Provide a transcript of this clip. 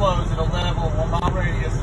closed at a level one mile radius.